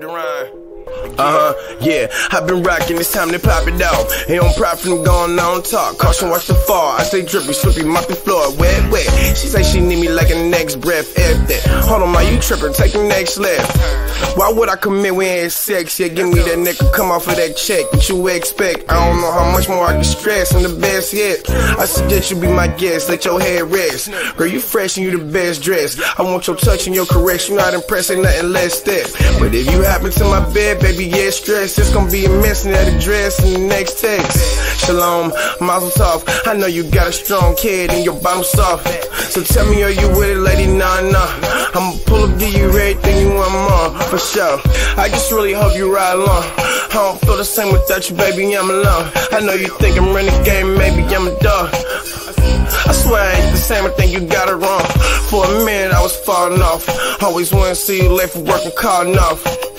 Deron. Uh huh, yeah. I've been rocking, it's time to pop it out. Ain't on profit from going on talk. Caution, watch the fall. I say drippy, slippy, mop the floor, wet, wet. She say she need me like a next breath, F that. Hold on, my you trippin', take the next left. Why would I commit when it's sex? Yeah, give me that nigga, come off of that check. What you expect? I don't know how much more I can stress. I'm the best yet. I suggest you be my guest, let your head rest. Girl, you fresh and you the best dressed. I want your touch and your. You not impressed, ain't nothing less that. But if you happen to my bed, baby, yeah, stress. It's gonna be a mess in that address in the next text. Shalom, mazel tov. I know you got a strong kid and your bottom soft. So tell me, are you with it, lady? Nah, nah. I'ma pull up, give you everything you want more, for sure. I just really hope you ride along. I don't feel the same without you, baby, I'm alone. I know you think I'm running game, maybe I'm a dog. I swear I ain't the same, I think you got it wrong. For a minute I was falling off. Always wanna see you late for work and calling off.